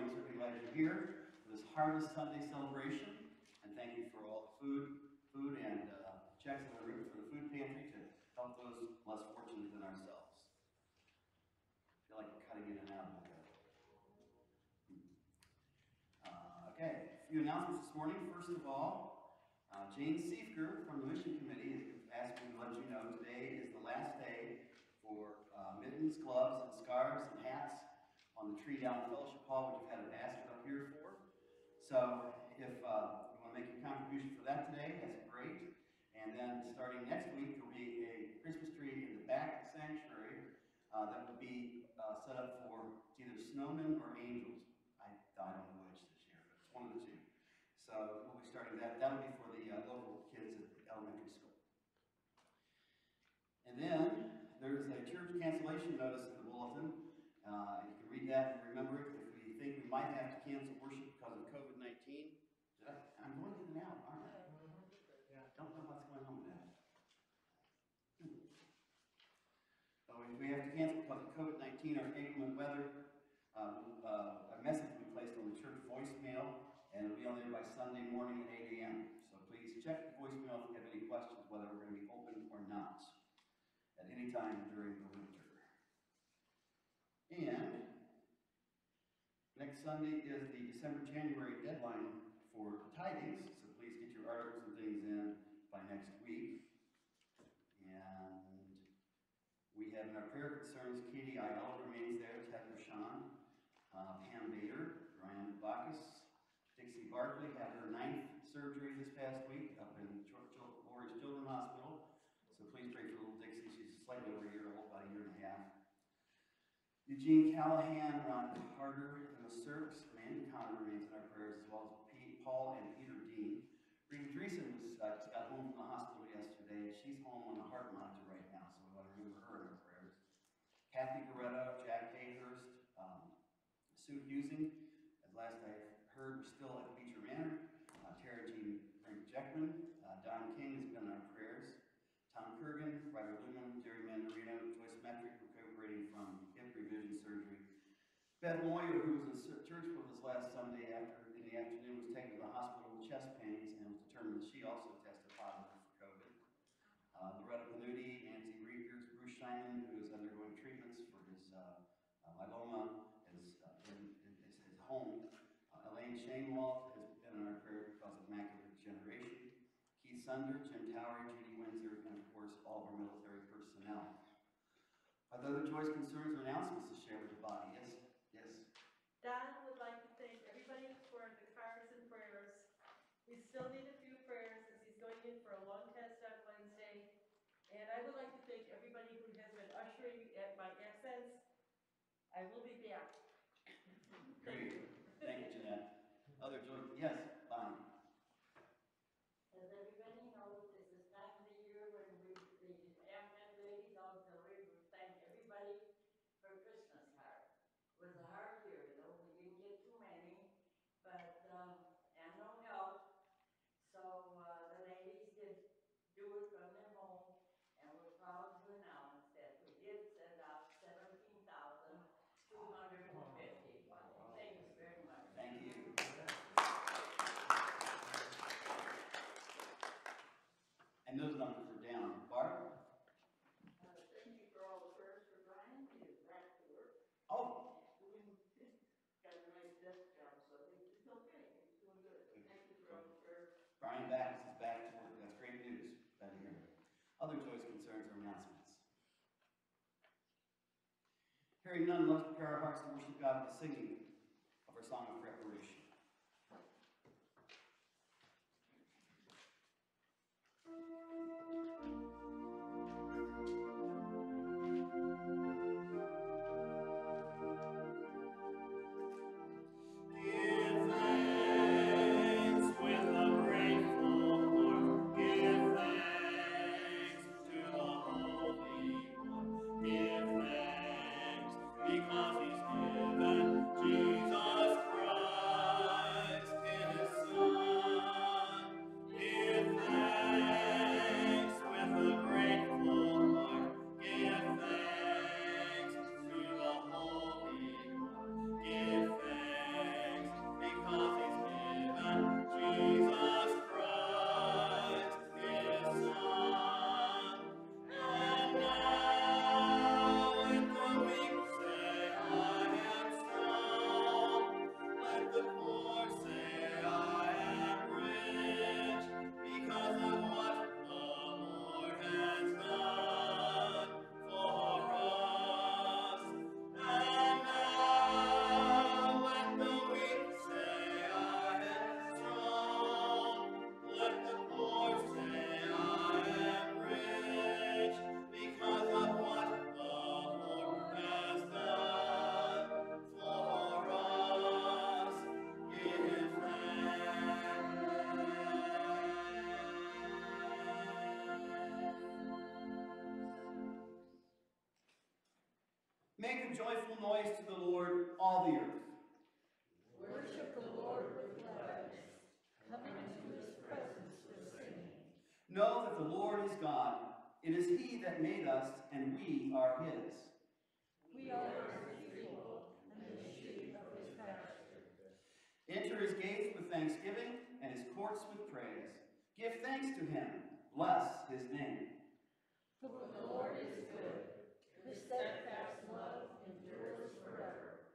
you're here for this Harvest Sunday celebration. And thank you for all the food, food and uh, checks that were written for the food pantry to help those less fortunate than ourselves. I feel like I'm cutting in and out of that. Uh, okay, a few announcements this morning. First of all, uh, Jane Siefker from the Mission Committee asked me to let you know today is the last day for uh, mittens, gloves, and scarves and hats on the tree down in Fellowship Hall, which you've had a basket up here for. So if uh, you want to make a contribution for that today, that's great. And then starting next week, there'll be a Christmas tree in the back of the sanctuary uh, that will be uh, set up for either snowmen or angels. I, I don't know which this year, but it's one of the two. So we'll be starting that. That'll be for the uh, local kids at the elementary school. And then there's a church cancellation notice in the bulletin. Uh, you can read that and remember it if we think we might have to cancel worship because of COVID 19. I? I'm going in and out, aren't I? Don't know what's going on with that. Hmm. So if we have to cancel because of COVID 19 or inclement weather, um, uh, a message will be placed on the church voicemail and it'll be on there by Sunday morning at 8 a.m. So please check the voicemail if you have any questions whether we're going to be open or not at any time during the winter. And Sunday is the December January deadline for tidings, so please get your articles and things in by next week. And we have in our prayer concerns, Katie Ayala remains there, Ted Rashawn, uh, Pam Bader, Ryan Backus, Dixie Barkley had her ninth surgery this past week up in Lurie Children's Hospital. So please pray for little Dixie. She's slightly over a year old, about a year and a half. Eugene Callahan, Ron Carter, Serks, Connor remains in our prayers, as well as Paul and Peter Dean. Rita Dreesen was, uh, just got home from the hospital yesterday. She's home on a heart monitor right now, so we want to remember her in our prayers. Kathy Goretto, Jack Hayhurst, um, Sue Husing, as last I heard, we're still at Beecher Manor. Uh, Tara Jean Frank Jackman, uh, Don King has been in our prayers. Tom Kurgan, Ryder Lumen, Jerry Mandarino, Joyce Metric, recuperating from hip revision surgery. Beth Moyer, who was in church with us last Sunday after in the afternoon, was taken to the hospital with chest pains and was determined that she also tested positive for COVID. Uh, Loretta Panuti, Nancy Riekers, Bruce Scheinman, who is undergoing treatments for his uh, uh, myeloma, is uh, in, in his, home. Uh, Elaine Shainwald has been in our prayer because of macular degeneration. Keith Sunder, Jim Tower, Judy Windsor, and of course all of our military personnel. Are there other joys, concerns, or announcements to share with the body? Yes? Don would like to thank everybody for the cards and prayers. We still need a few prayers as he's going in for a long test on Wednesday. And I would like to thank everybody who has been ushering at my absence. I will be back. Great. Thank you, Jeanette. Other joy? Yes, Bonnie. As everybody knows, it's this time of the year when we, the Amman ladies auxiliary, we thank everybody for Christmas card. It was a hard year, though, we didn't get too many, but, um, and no help. So, uh, the ladies did do it from their home, and we're proud to announce that we did send out seventeen thousand two hundred and fifty. Thank you very much. Thank you. And those numbers are down. Barb? Uh, thank you for all the prayers for Brian, he is back to work. Oh, Doing, got a nice desk job, so I think it's okay, he's doing good. Thank you for all the prayers. Brian Backus is back to work. That's great news. Glad to hear it. Other joys, concerns, or announcements? Hearing none, let's prepare our hearts to worship God with the singing of our song of preparation. Make joyful noise to the Lord, all the earth. Worship the Lord with gladness. Come into his presence with singing. Know that the Lord is God. It is he that made us, and we are his. We are his people and the sheep of his pasture. Enter his gates with thanksgiving and his courts with praise. Give thanks to him. Bless his name. For the Lord is good. His steadfast love endures forever,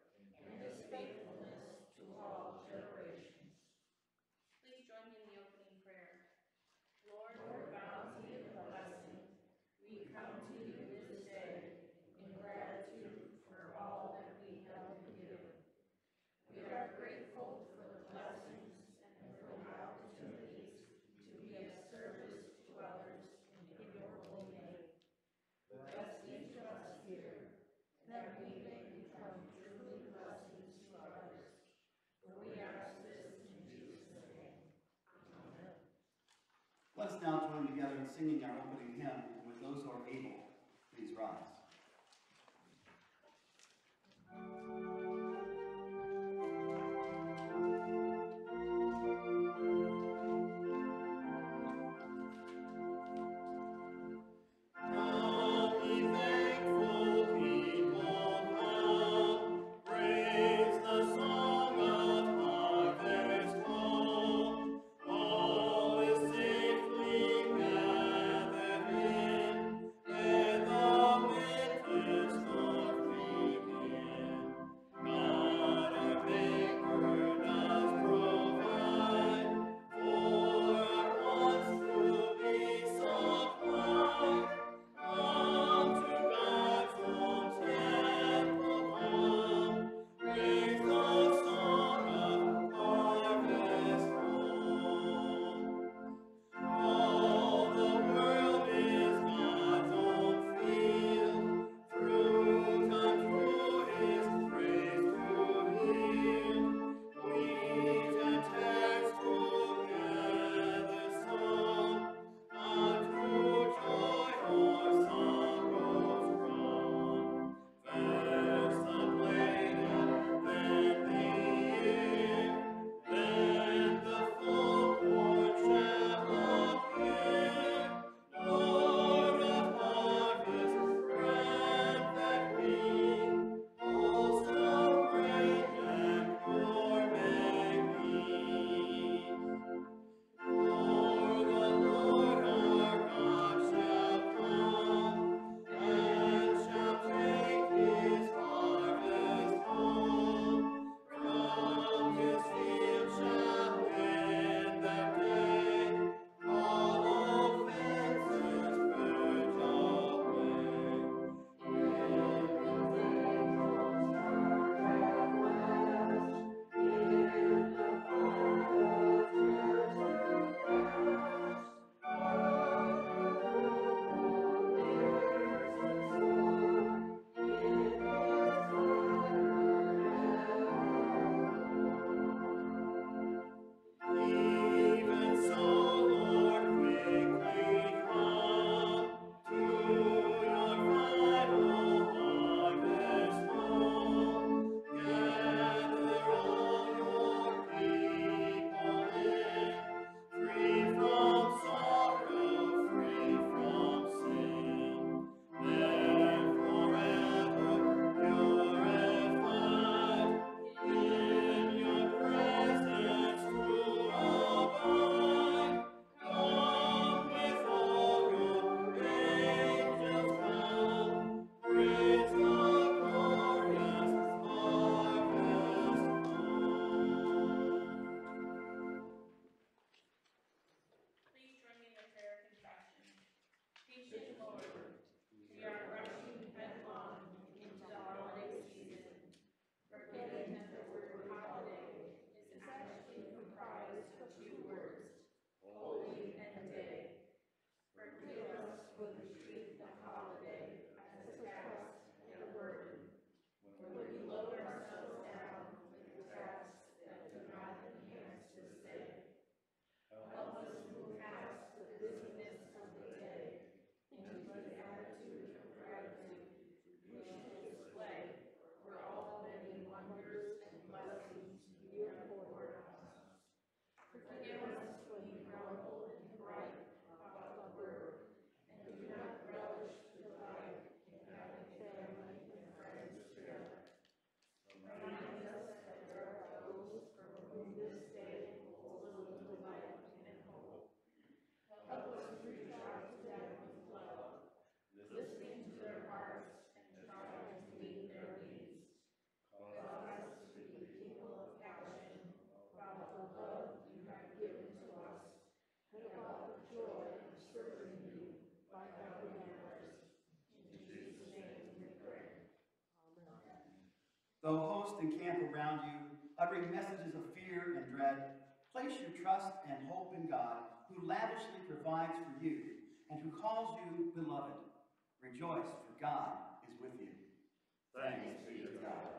and his faithfulness to all generations. Please join me in the opening prayer. Lord, Lord, bounty and blessing, we come to you this day in gratitude for all that we have been given. We are grateful for the blessings and for the opportunities to be of service to others in your holy name. Bless each of us here, that we may become truly blessings to others. For we ask this in Jesus' name. Amen. Let us now join together in singing our opening hymn, and host and camp around you, uttering messages of fear and dread. Place your trust and hope in God, who lavishly provides for you and who calls you beloved. Rejoice, for God is with you. Thanks be to God.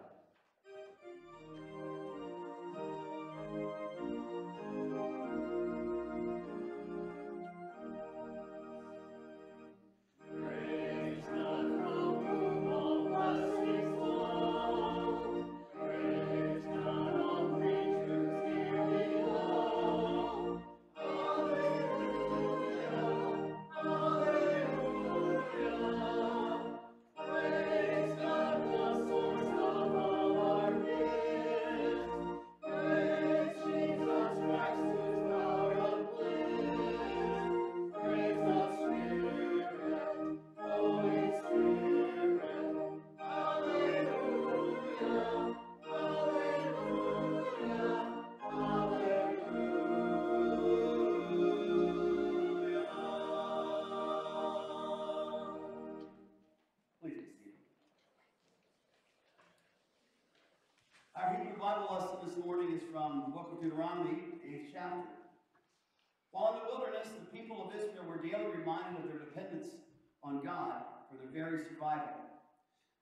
very survival.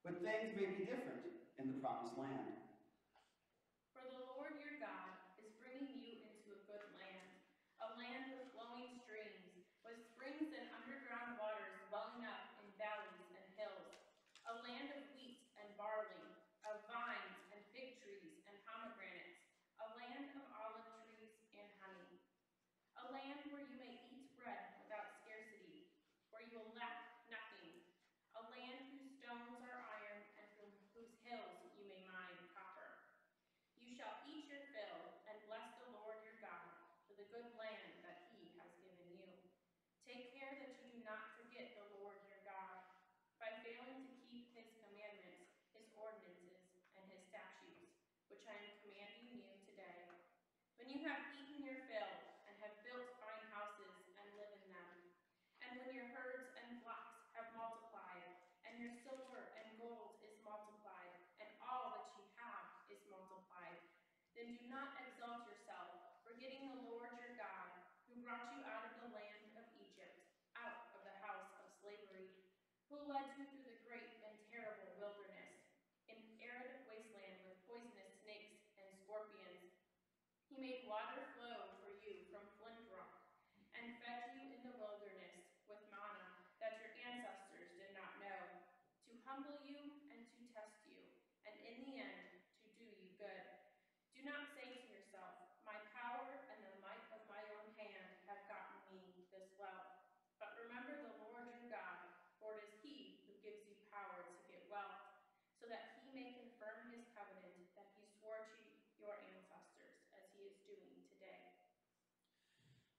But things may be different in the promised land. I am commanding you today. When you have eaten your fill and have built fine houses and live in them, and when your herds and flocks have multiplied, and your silver and gold is multiplied, and all that you have is multiplied, then do not exalt yourself, forgetting the Lord your God, who brought you out of the land of Egypt, out of the house of slavery, who led you He made water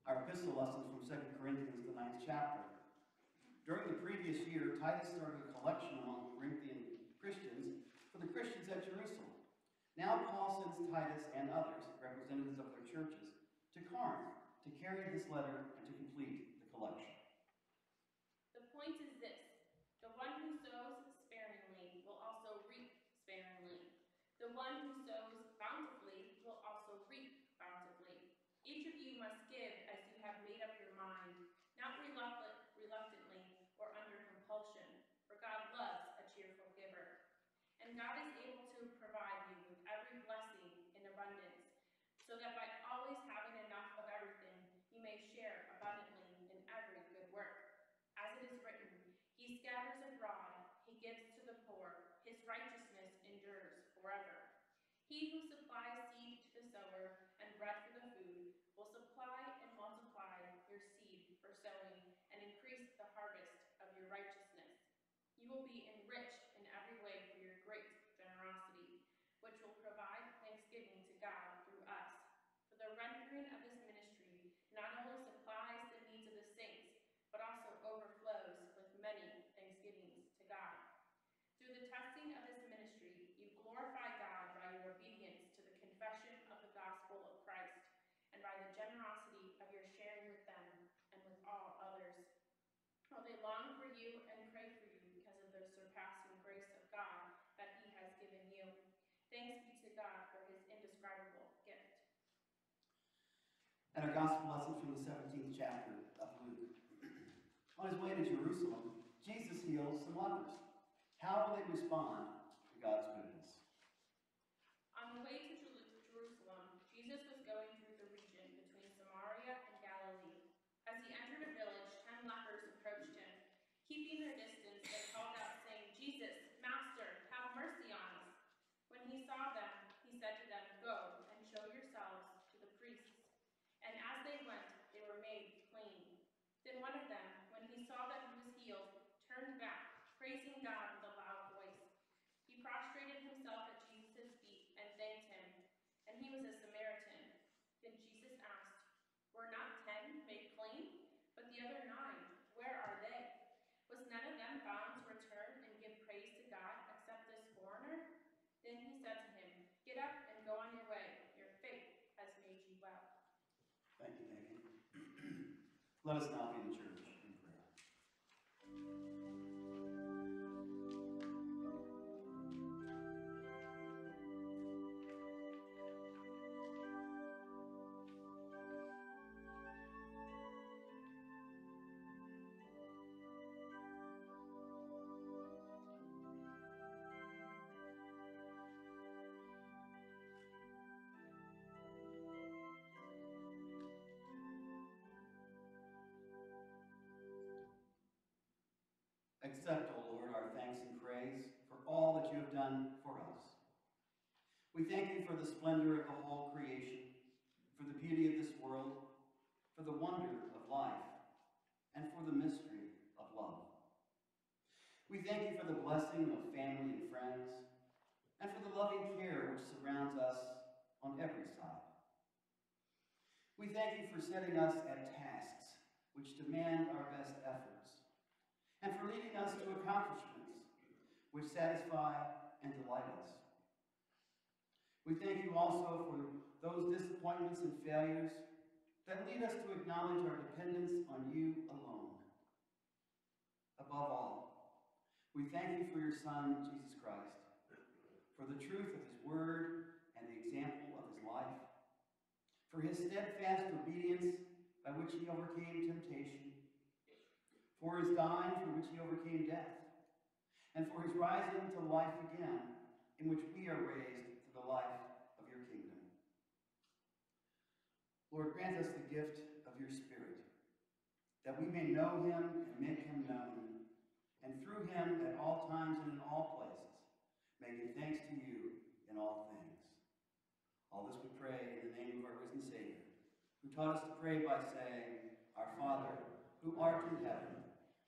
our epistle lessons from 2 Corinthians, the ninth chapter. During the previous year, Titus started a collection among Corinthian Christians for the Christians at Jerusalem. Now Paul sends Titus and others, representatives of their churches, to Corinth to carry this letter and to complete the collection. He who And our gospel lesson from the 17th chapter of Luke. On his way to Jerusalem, Jesus heals some lepers. How will they respond to God's goodness? On the way to Jeru- Jerusalem, Jesus was going through the region between Samaria and Galilee. As he entered a village, ten lepers approached him. Keeping their distance, they called out, saying, Jesus, Master, have mercy on us. When he saw them, he said to them, Go and show yourselves to the priests. And as they went, they were made clean. Then one of them, when he saw that he was healed, turned back, praising God with a loud voice. He prostrated himself at Jesus' feet and thanked him. And he was a Samaritan. Then Jesus asked, Were not ten made clean? But the other nine, where are they? Was none of them bound to return and give praise to God except this foreigner? Then he said to him, Get up and go on your way. Your faith has made you well. Thank you, Megan. Let us now be Accept, O Lord, our thanks and praise for all that you have done for us. We thank you for the splendor of the whole creation, for the beauty of this world, for the wonder of life, and for the mystery of love. We thank you for the blessing of family and friends, and for the loving care which surrounds us on every side. We thank you for setting us at tasks which demand our best efforts and for leading us to accomplishments which satisfy and delight us. We thank you also for those disappointments and failures that lead us to acknowledge our dependence on you alone. Above all, we thank you for your Son, Jesus Christ, for the truth of his word and the example of his life, for his steadfast obedience by which he overcame temptation for his dying for which he overcame death, and for his rising to life again, in which we are raised to the life of your kingdom. Lord, grant us the gift of your Spirit, that we may know him and make him known, and through him at all times and in all places, may give thanks to you in all things. All this we pray in the name of our risen Savior, who taught us to pray by saying, Our Father, who art in heaven,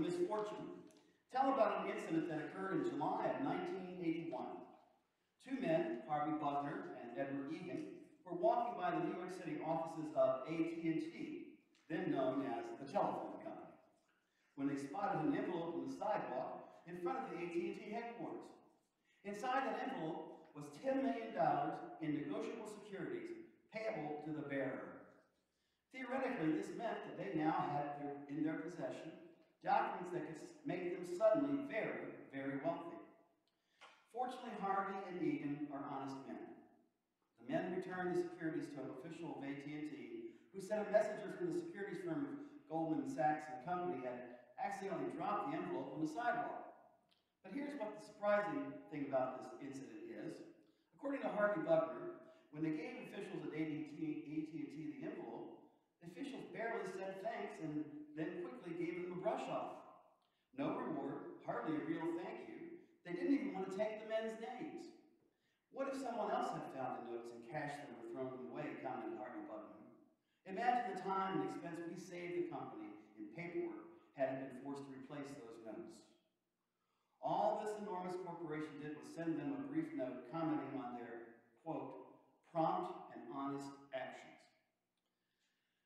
Misfortune, tell about an incident that occurred in July of 1981. Two men, Harvey Buckner and Edward Egan, were walking by the New York City offices of AT&T, then known as the telephone company, when they spotted an envelope on the sidewalk in front of the AT&T headquarters. Inside that envelope was $10 million in negotiable securities payable to the bearer. Theoretically, this meant that they now had in their possession documents that could make them suddenly very, very wealthy. Fortunately, Harvey and Egan are honest men. The men returned the securities to an official of AT&T, who said a messenger from the securities firm of Goldman Sachs and Company had accidentally dropped the envelope on the sidewalk. But here's what the surprising thing about this incident is. According to Harvey Buckner, when they gave officials at AT&T the envelope, the officials barely said thanks and then quickly gave them a brush off. No reward, hardly a real thank you. They didn't even want to take the men's names. What if someone else had found the notes and cashed them or thrown them away, commented Harvey Buckner. Imagine the time and expense we saved the company in paperwork had it been forced to replace those notes. All this enormous corporation did was send them a brief note commenting on their, quote, prompt and honest actions.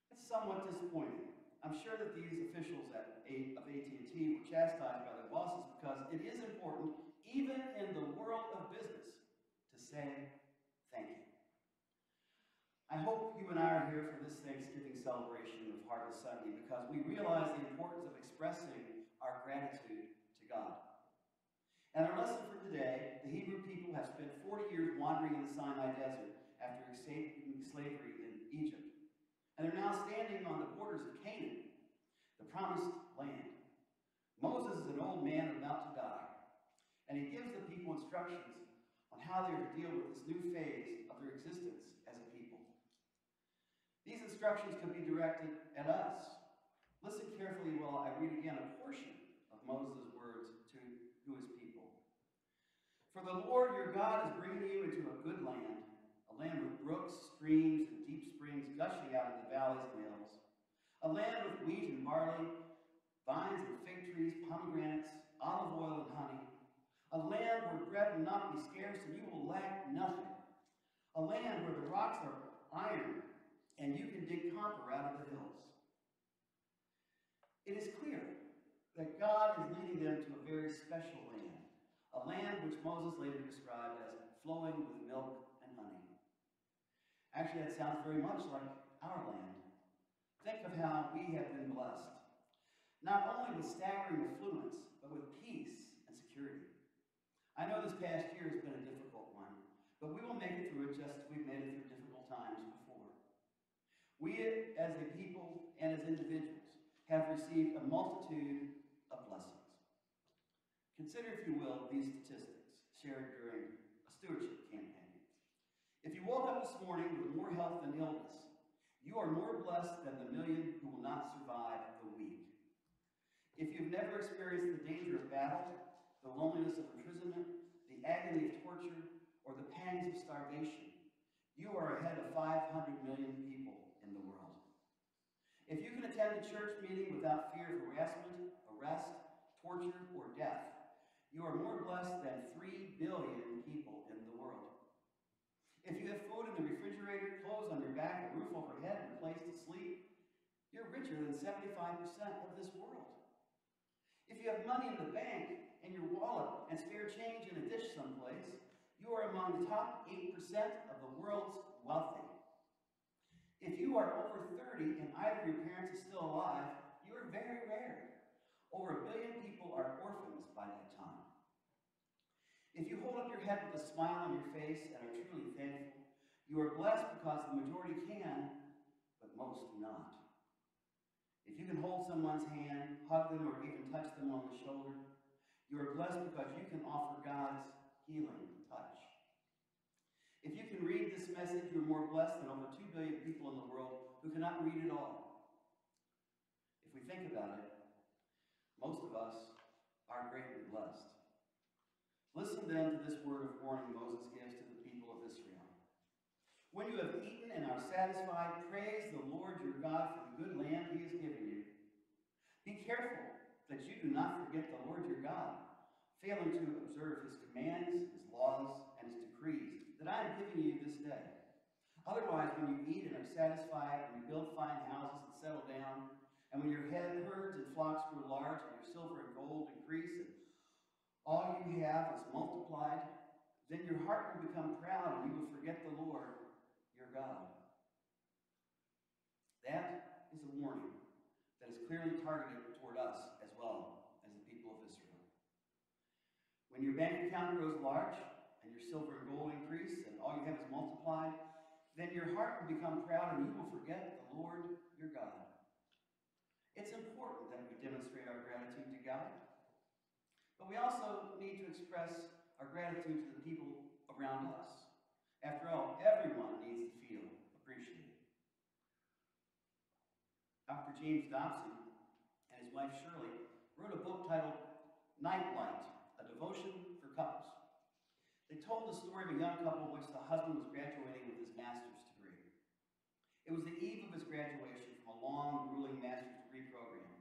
That's somewhat disappointing. I'm sure that these officials at of AT&T were chastised by their bosses because it is important, even in the world of business, to say thank you. I hope you and I are here for this Thanksgiving celebration of Harvest Sunday because we realize the importance of expressing our gratitude to God. And our lesson for today, the Hebrew people have spent 40 years wandering in the Sinai desert after escaping slavery in Egypt. And they're now standing on the borders of Canaan, the promised land. Moses is an old man about to die, and he gives the people instructions on how they are to deal with this new phase of their existence as a people. These instructions could be directed at us. Listen carefully while I read again a portion of Moses' words to, to his people. For the Lord your God is bringing you into a good land, a land with brooks, streams, and springs gushing out of the valleys and hills, a land with wheat and barley, vines and fig trees, pomegranates, olive oil and honey, a land where bread will not be scarce and you will lack nothing, a land where the rocks are iron and you can dig copper out of the hills. It is clear that God is leading them to a very special land, a land which Moses later described as flowing with milk. Actually, that sounds very much like our land. Think of how we have been blessed, not only with staggering affluence, but with peace and security. I know this past year has been a difficult one, but we will make it through it just as we've made it through difficult times before. We, as a people and as individuals, have received a multitude of blessings. Consider, if you will, these statistics shared during a stewardship. If you woke up this morning with more health than illness, you are more blessed than the million who will not survive the week. If you've never experienced the danger of battle, the loneliness of imprisonment, the agony of torture, or the pangs of starvation, you are ahead of 500 million people in the world. If you can attend a church meeting without fear of harassment, arrest, torture, or death, you are more blessed than 3 billion people in the world. If you have food in the refrigerator, clothes on your back, a roof overhead, and a place to sleep, you're richer than 75% of this world. If you have money in the bank, and your wallet, and spare change in a dish someplace, you are among the top 8% of the world's wealthy. If you are over 30 and either of your parents is still alive, you are very rare. Over a billion people are orphans by that time. If you hold up your head with a smile on your face and are truly thankful, you are blessed because the majority can, but most do not. If you can hold someone's hand, hug them, or even touch them on the shoulder, you are blessed because you can offer God's healing touch. If you can read this message, you're more blessed than over 2 billion people in the world who cannot read at all. If we think about it, most of us are blessed. Listen then to this word of warning Moses gives to the people of Israel. When you have eaten and are satisfied, praise the Lord your God for the good land he has given you. Be careful that you do not forget the Lord your God, failing to observe his commands, his laws, and his decrees that I am giving you this day. Otherwise, when you eat and are satisfied, and you build fine houses and settle down, and when your head herds and flocks grow large, and your silver and gold increase, and all you have is multiplied, then your heart will become proud, and you will forget the Lord your God. That is a warning that is clearly targeted toward us as well as the people of Israel. When your bank account grows large, and your silver and gold increase, and all you have is multiplied, then your heart will become proud, and you will forget the Lord your God. It's important that we demonstrate our gratitude to God, but we also need to express our gratitude to the people around us. After all, everyone needs to feel appreciated. Dr. James Dobson and his wife Shirley wrote a book titled Nightlight, a devotion for couples. They told the story of a young couple in which the husband was graduating with his master's degree. It was the eve of his graduation from a long, grueling master's degree program,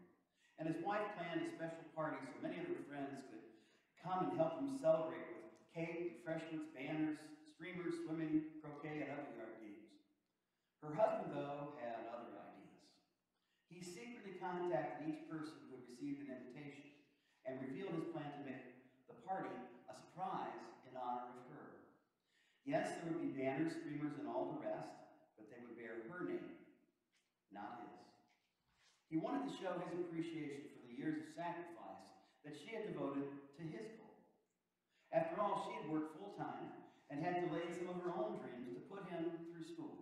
and his wife planned a special party so many of her friends could come and help him celebrate with cake, refreshments, banners, streamers, swimming, croquet, and other yard games. Her husband, though, had other ideas. He secretly contacted each person who had received an invitation and revealed his plan to make the party a surprise in honor of her. Yes, there would be banners, streamers, and all the rest, but they would bear her name, not his. He wanted to show his appreciation for the years of sacrifice that she had devoted to his goal. After all, she had worked full time and had delayed some of her own dreams to put him through school.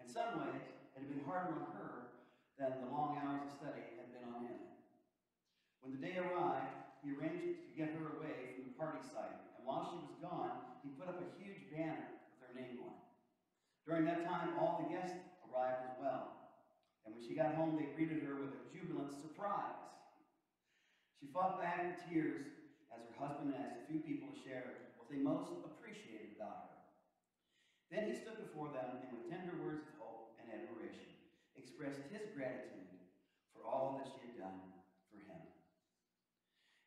In some ways, it had been harder on her than the long hours of study had been on him. When the day arrived, he arranged to get her away from the party site, and while she was gone, he put up a huge banner with her name on it. During that time, all the guests arrived as well, and when she got home, they greeted her with a jubilant surprise. She fought back the tears as her husband asked a few people to share what they most appreciated about her. Then he stood before them and with tender words of hope and admiration expressed his gratitude for all that she had done for him.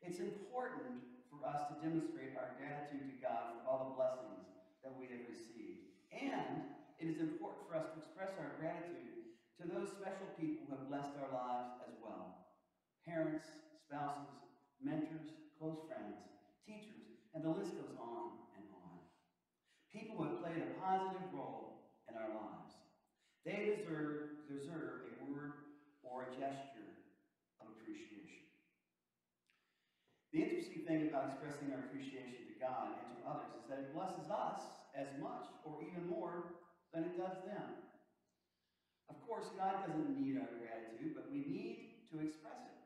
It's important for us to demonstrate our gratitude to God for all the blessings that we have received. And it is important for us to express our gratitude to those special people who have blessed our lives as well parents, spouses, mentors, close friends, teachers, and the list goes on and on. People who have played a positive role in our lives. They deserve, deserve a word or a gesture of appreciation. The interesting thing about expressing our appreciation to God and to others is that it blesses us as much or even more than it does them. Of course, God doesn't need our gratitude, but we need to express it.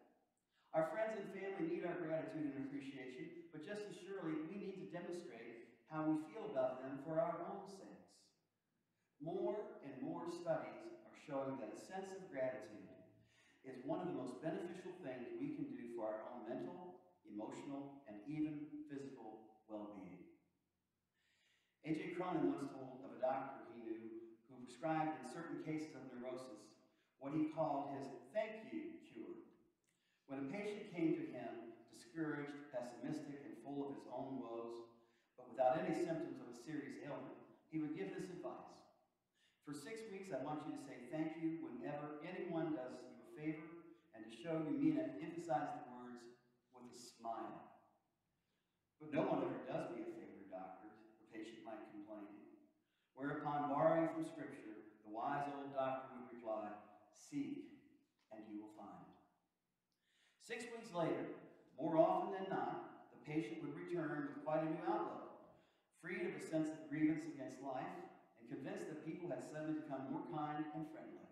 Our friends and family need our gratitude and appreciation, but just as surely we need to demonstrate how we feel about them for our own sakes. More and more studies are showing that a sense of gratitude is one of the most beneficial things we can do for our own mental, emotional, and even physical well-being. A.J. Cronin once told of a doctor prescribed in certain cases of neurosis what he called his thank you cure. When a patient came to him discouraged, pessimistic, and full of his own woes, but without any symptoms of a serious ailment, he would give this advice. For six weeks, I want you to say thank you whenever anyone does you a favor, and to show you mean it, emphasize the words with a smile. But no one ever does me a favor, doctor, the patient might complain. Whereupon, borrowing from Scripture, the wise old doctor would reply, Seek, and you will find. Six weeks later, more often than not, the patient would return with quite a new outlook, freed of a sense of grievance against life, and convinced that people had suddenly become more kind and friendly.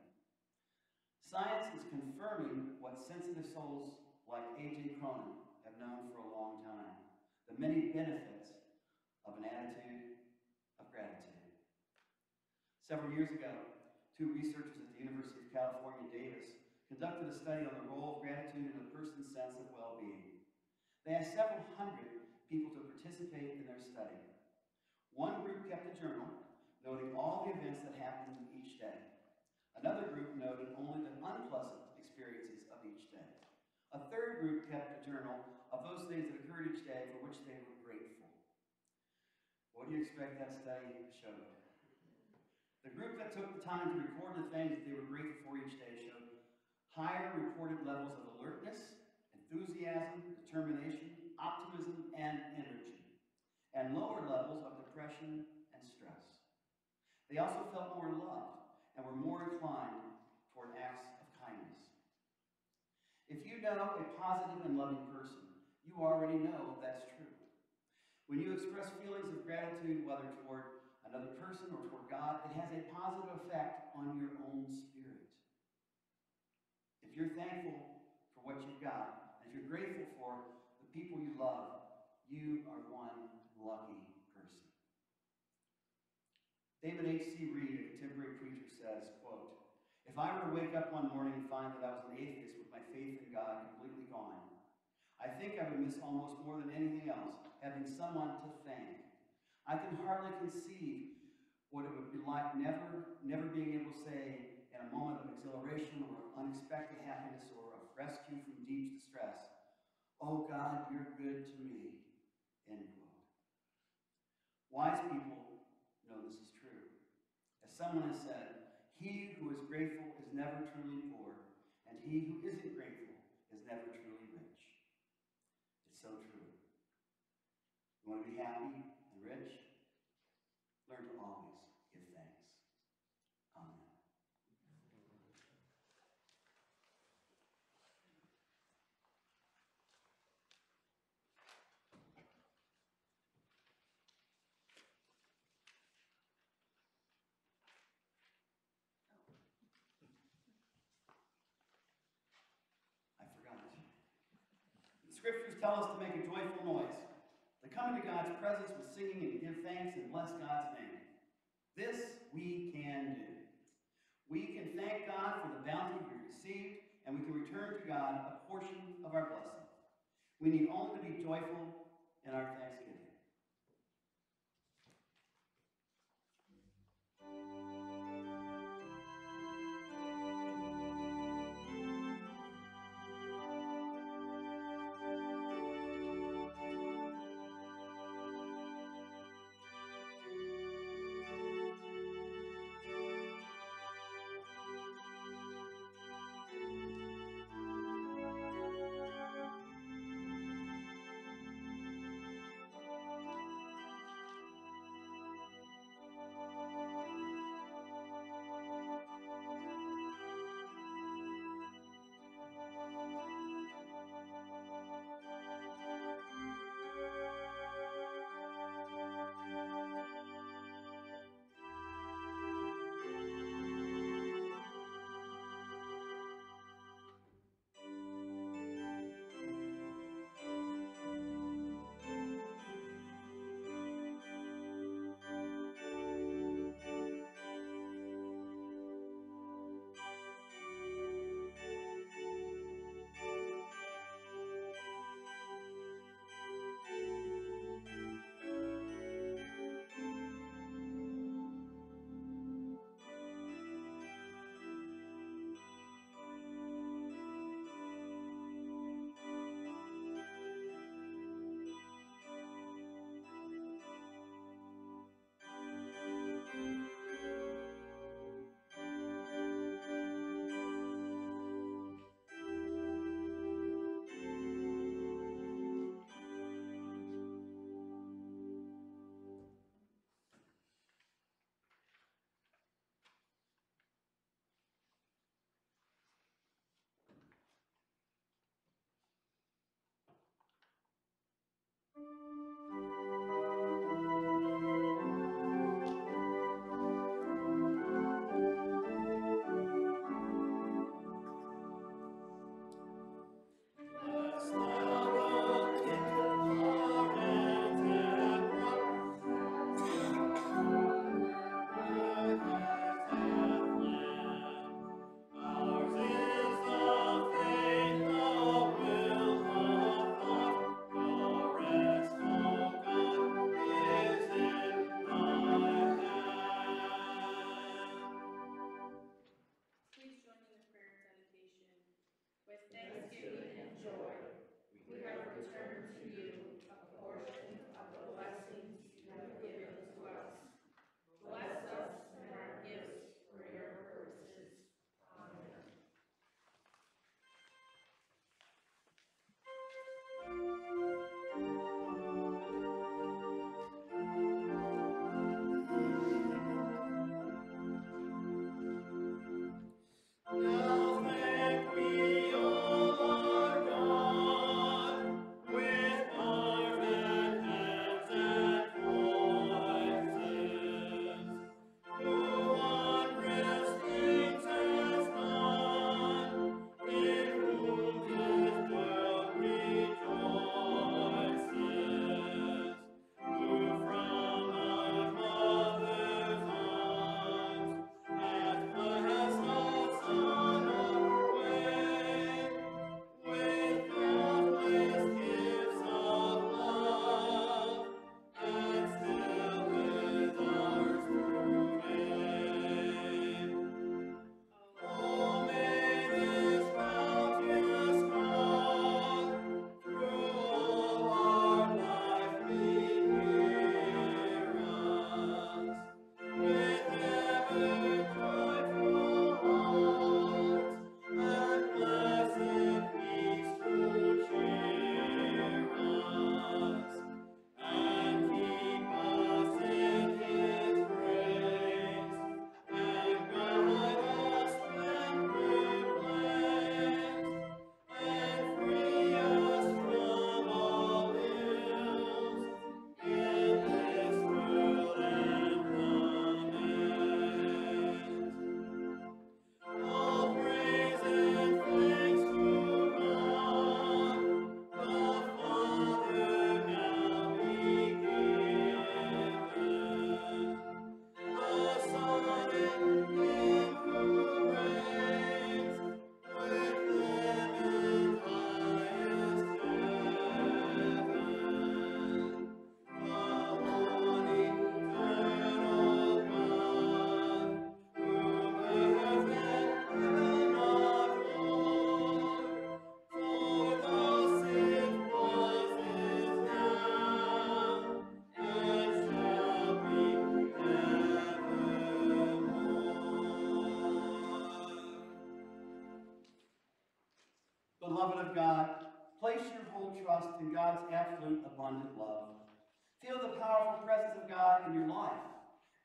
Science is confirming what sensitive souls like A.J. Cronin have known for a long time the many benefits of an attitude of gratitude. Several years ago, two researchers at the University of California, Davis, conducted a study on the role of gratitude in a person's sense of well being. They asked several hundred people to participate in their study. One group kept a journal noting all the events that happened each day. Another group noted only the unpleasant experiences of each day. A third group kept a journal of those things that occurred each day for which they were grateful. What do you expect that study showed? The group that took the time to record the things that they were grateful for each day showed higher reported levels of alertness, enthusiasm, determination, optimism, and energy, and lower levels of depression and stress. They also felt more loved and were more inclined toward acts of kindness. If you know a positive and loving person, you already know that's true. When you express feelings of gratitude, whether toward another person or toward God, it has a positive effect on your own spirit. If you're thankful for what you've got, and if you're grateful for the people you love, you are one lucky person. David H.C. Read, a contemporary preacher, says, quote, If I were to wake up one morning and find that I was an atheist with my faith in God completely gone, I think I would miss almost more than anything else having someone to thank. I can hardly conceive what it would be like never, never being able to say in a moment of exhilaration or unexpected happiness or of rescue from deep distress, Oh God, you're good to me. End quote. Wise people know this is true. As someone has said, he who is grateful is never truly poor, and he who isn't grateful is never truly rich. It's so true. You want to be happy and rich? Learn to always give thanks. Amen. I forgot. The scriptures tell us to make a joyful noise, to come into God's presence with singing and give thanks and bless God's name. This we can do. We can thank God for the bounty we received, and we can return to God a portion of our blessing. We need only to be joyful in our thanksgiving.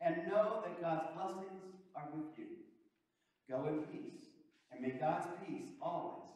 And know that God's blessings are with you. Go in peace, and may God's peace always